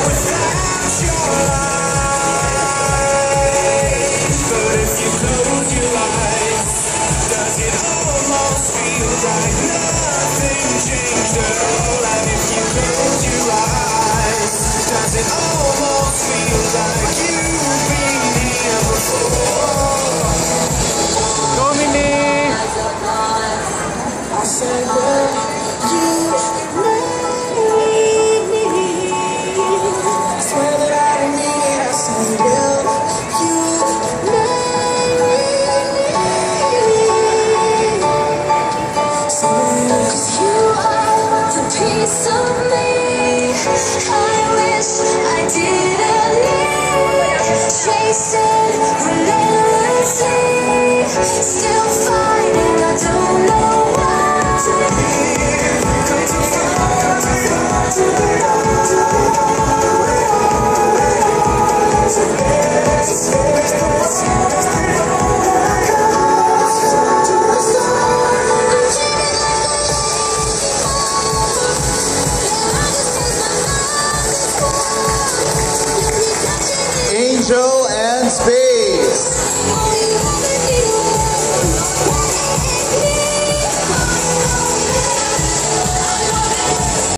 always die. say